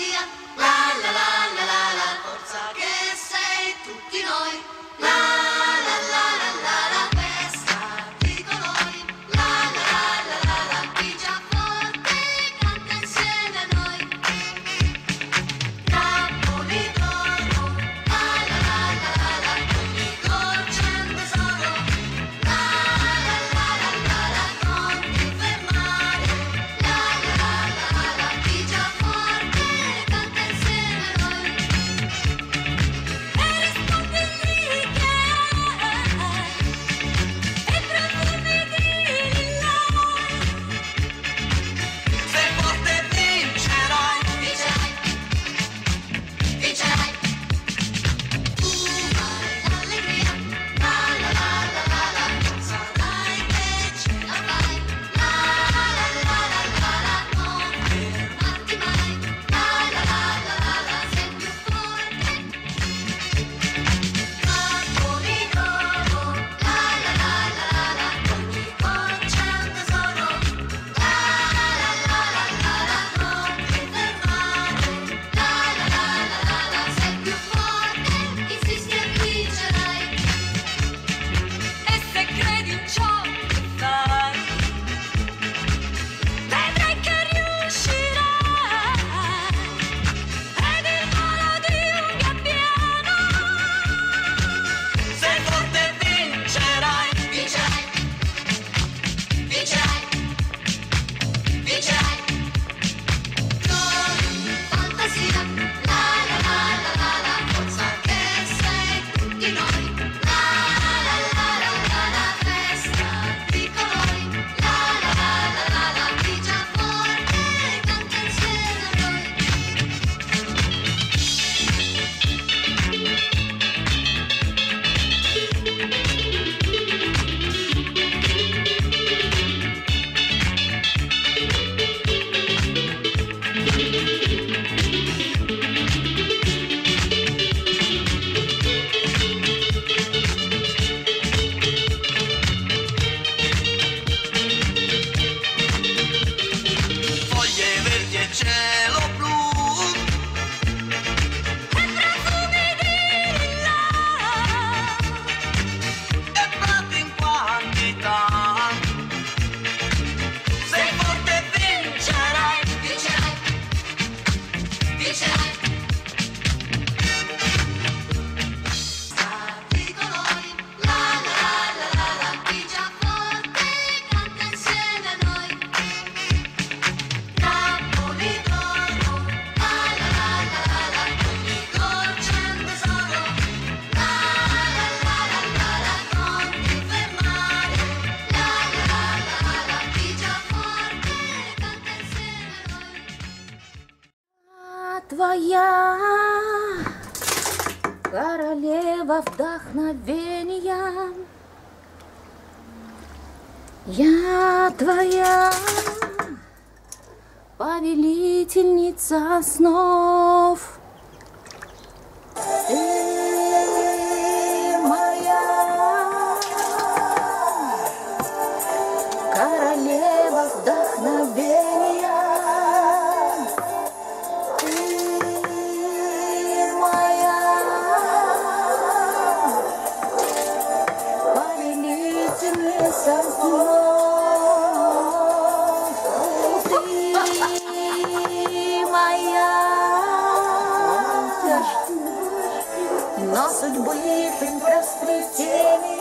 La la la. Yeah. твоя, королева вдохновения. Я твоя, повелительница снов. Ты моя королева вдохновения. закрытым просплетением.